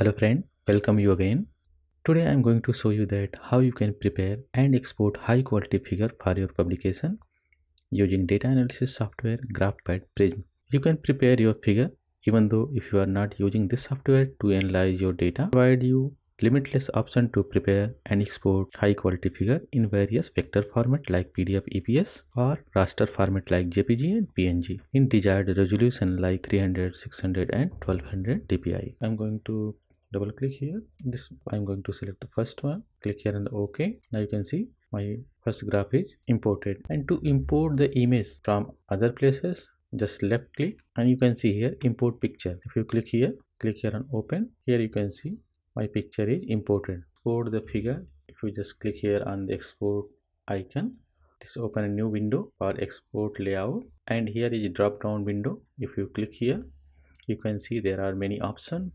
Hello friend, welcome you again. Today I am going to show you that how you can prepare and export high quality figure for your publication using data analysis software GraphPad Prism. You can prepare your figure even though if you are not using this software to analyze your data provide you limitless option to prepare and export high quality figure in various vector format like PDF EPS or raster format like JPG and PNG in desired resolution like 300, 600 and 1200 dpi. I'm going to double click here. This I'm going to select the first one. Click here on the OK. Now you can see my first graph is imported and to import the image from other places just left click and you can see here import picture if you click here click here on open here you can see my picture is imported. Export the figure. If you just click here on the export icon this open a new window for export layout. And here is drop down window. If you click here you can see there are many options